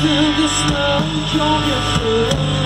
to the snow on your foot.